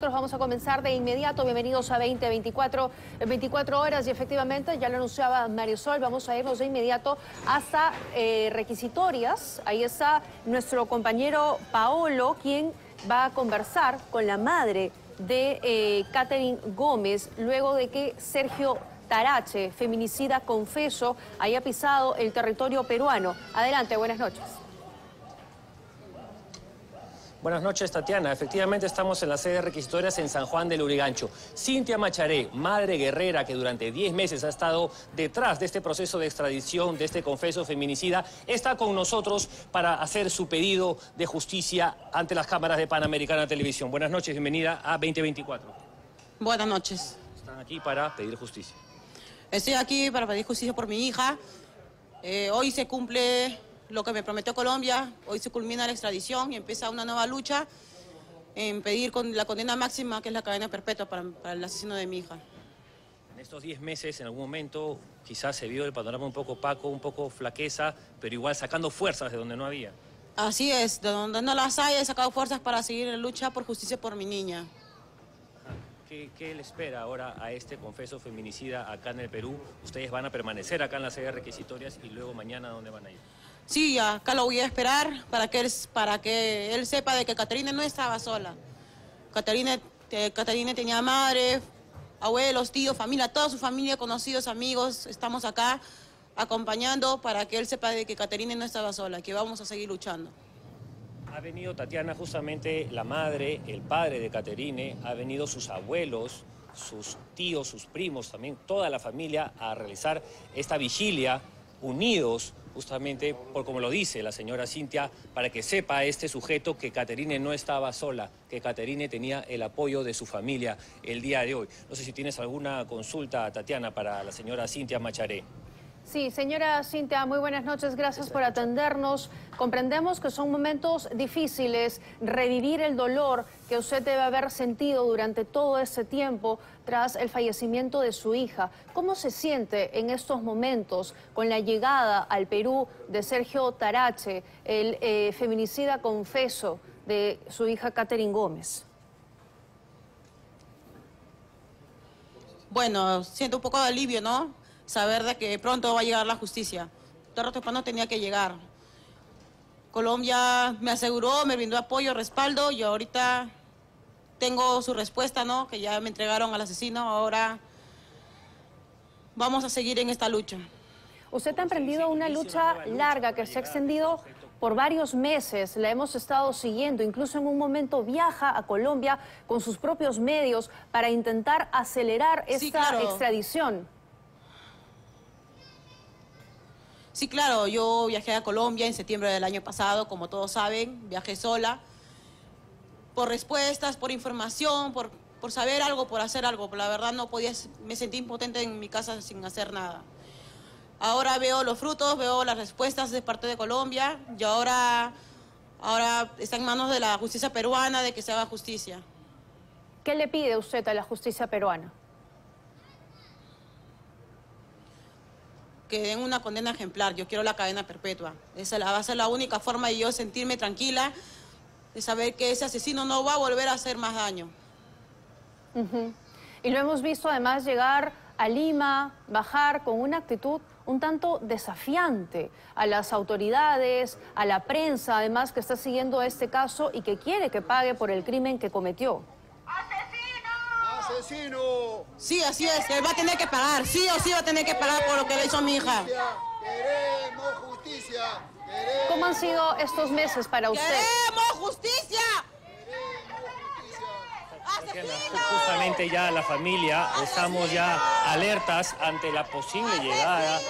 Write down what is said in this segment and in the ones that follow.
Nosotros vamos a comenzar de inmediato. Bienvenidos a 2024, 24 horas y efectivamente, ya lo anunciaba Mario Sol, vamos a irnos de inmediato hasta eh, requisitorias. Ahí está nuestro compañero Paolo, quien va a conversar con la madre de eh, Catherine Gómez, luego de que Sergio Tarache, feminicida confeso, haya pisado el territorio peruano. Adelante, buenas noches. Buenas noches, Tatiana. Efectivamente estamos en la sede de requisitorias en San Juan del Urigancho. Cintia Macharé, madre guerrera que durante 10 meses ha estado detrás de este proceso de extradición, de este confeso feminicida, está con nosotros para hacer su pedido de justicia ante las cámaras de Panamericana Televisión. Buenas noches, bienvenida a 2024. Buenas noches. Están aquí para pedir justicia. Estoy aquí para pedir justicia por mi hija. Eh, hoy se cumple lo que me prometió Colombia. Hoy se culmina la extradición y empieza una nueva lucha en pedir con la condena máxima, que es la cadena perpetua para, el asesino de mi hija. En estos 10 meses, en algún momento, quizás se vio el panorama un poco opaco, un poco flaqueza, pero igual sacando fuerzas de donde no había. Así es, de donde no las hay, he sacado fuerzas para seguir en lucha por justicia por mi niña. ¿Qué, le espera ahora a este confeso feminicida acá en el Perú? Ustedes van a permanecer acá en las sedes requisitorias y luego mañana, ¿a dónde van a ir? Sí, acá lo voy a esperar para que él, para que él sepa de que Caterina no estaba sola. Caterina, eh, tenía madre, abuelos, tíos, familia, toda su familia, conocidos, amigos. Estamos acá acompañando para que él sepa de que Caterina no estaba sola, que vamos a seguir luchando. Ha venido Tatiana, justamente la madre, el padre de Caterine, ha venido sus abuelos, sus tíos, sus primos, también toda la familia a realizar esta vigilia unidos justamente por como lo dice la señora Cintia, para que sepa este sujeto que Caterine no estaba sola, que Caterine tenía el apoyo de su familia el día de hoy. No sé si tienes alguna consulta, Tatiana, para la señora Cintia Macharé. Sí, señora Cintia, muy buenas noches, gracias por atendernos. Comprendemos que son momentos difíciles, revivir el dolor que usted debe haber sentido durante todo ese tiempo tras el fallecimiento de su hija. ¿Cómo se siente en estos momentos con la llegada al Perú de Sergio Tarache, el eh, feminicida confeso de su hija Catherine Gómez? Bueno, siento un poco de alivio, ¿no? Saber de que pronto va a llegar la justicia. Todo no tenía que llegar. Colombia me aseguró, me brindó apoyo, respaldo y ahorita tengo su respuesta, ¿no? Que ya me entregaron al asesino, ahora vamos a seguir en esta lucha. Usted ha emprendido una lucha larga que se ha extendido por varios meses, la hemos estado siguiendo, incluso en un momento viaja a Colombia con sus propios medios para intentar acelerar esta extradición. Sí, claro, yo viajé a Colombia en septiembre del año pasado, como todos saben, viajé sola, por respuestas, por información, por, por saber algo, por hacer algo. La verdad no podía, me sentí impotente en mi casa sin hacer nada. Ahora veo los frutos, veo las respuestas de parte de Colombia y ahora, ahora está en manos de la justicia peruana de que se haga justicia. ¿Qué le pide usted a la justicia peruana? Que den una condena ejemplar. Yo quiero la cadena perpetua. Esa va a ser la única forma de yo sentirme tranquila, de saber que ese asesino no va a volver a hacer más daño. Y lo hemos visto además llegar a Lima, bajar con una actitud un tanto desafiante a las autoridades, a la prensa, además que está siguiendo este caso y que quiere que pague por el crimen que cometió. ¡Asesino! Sí, así es, él va a tener que pagar, sí o sí va a tener que pagar por lo que le hizo a mi hija. Queremos justicia. ¿Cómo han sido estos meses para usted? ¡Queremos justicia! Justamente ya la familia estamos ya alertas ante la posible llegada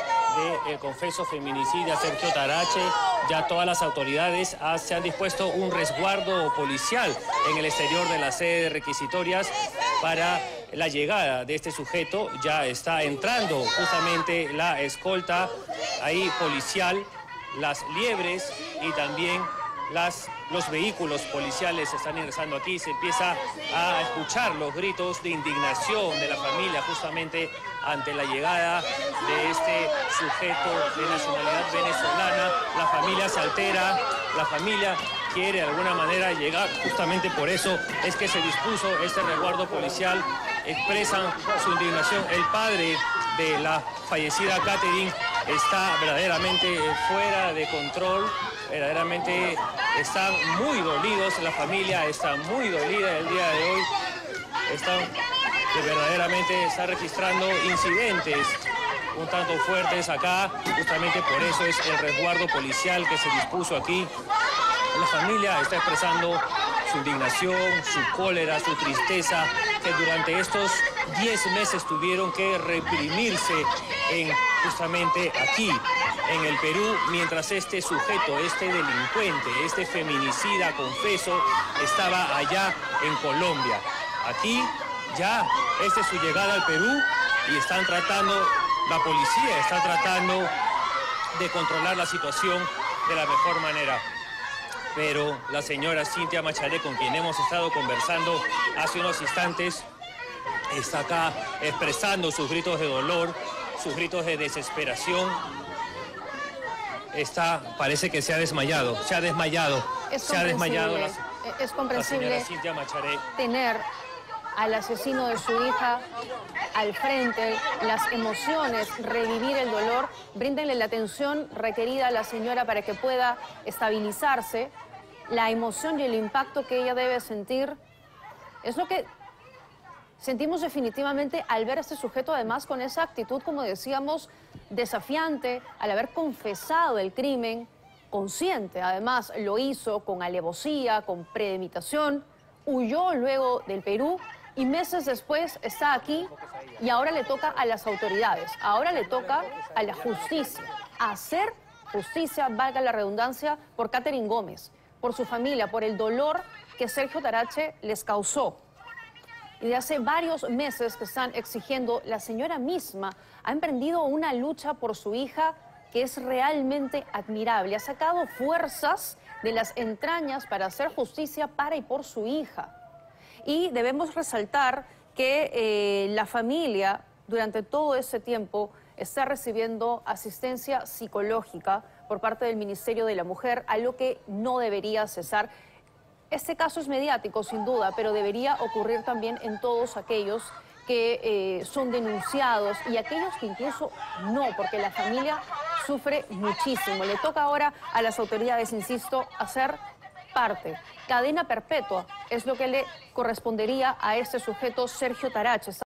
del confeso feminicida Sergio Tarache. Ya todas las autoridades se han dispuesto un resguardo policial en el exterior de la sede de requisitorias para la llegada de este sujeto. Ya está entrando justamente la escolta ahí policial, las liebres y también las, los vehículos policiales están ingresando aquí, se empieza a escuchar los gritos de indignación de la familia justamente ante la llegada de este sujeto de nacionalidad venezolana. La familia se altera, la familia quiere de alguna manera llegar. Justamente por eso es que se dispuso este resguardo policial. Expresan su indignación. El padre de la fallecida Catherine está verdaderamente fuera de control, verdaderamente están muy dolidos, la familia está muy dolida el día de hoy, están verdaderamente está registrando incidentes un tanto fuertes acá, justamente por eso es el resguardo policial que se dispuso aquí. La familia está expresando su indignación, su cólera, su tristeza, que durante estos 10 meses tuvieron que reprimirse en, justamente aquí, en el Perú, mientras este sujeto, este delincuente, este feminicida, confeso, estaba allá en Colombia. Aquí ya, esta es su llegada al Perú y están tratando, la policía está tratando de controlar la situación de la mejor manera pero la señora Cintia Macharé, con quien hemos estado conversando hace unos instantes, está acá expresando sus gritos de dolor, sus gritos de desesperación. Está, parece que se ha desmayado, se ha desmayado, se ha desmayado la, es comprensible Cintia Macharé. tener al asesino de su hija al frente, las emociones, revivir el dolor, bríndenle la atención requerida a la señora para que pueda estabilizarse, la emoción y el impacto que ella debe sentir. Es lo que sentimos definitivamente al ver a este sujeto, además con esa actitud, como decíamos, desafiante, al haber confesado el crimen, consciente, además lo hizo con alevosía, con premeditación, huyó luego del Perú y meses después está aquí y ahora le toca a las autoridades, ahora le toca a la justicia, hacer justicia, valga la redundancia, por Catherine Gómez, por su familia, por el dolor que Sergio Tarache les causó. Y de hace varios meses que están exigiendo, la señora misma ha emprendido una lucha por su hija que es realmente admirable. Ha sacado fuerzas de las entrañas para hacer justicia para y por su hija. Y debemos resaltar que eh, la familia durante todo ese tiempo está recibiendo asistencia psicológica por parte del Ministerio de la Mujer, algo que no debería cesar. Este caso es mediático, sin duda, pero debería ocurrir también en todos aquellos que eh, son denunciados y aquellos que incluso no, porque la familia sufre muchísimo. Le toca ahora a las autoridades, insisto, hacer parte. Cadena perpetua es lo que le correspondería a este sujeto Sergio Tarache.